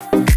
you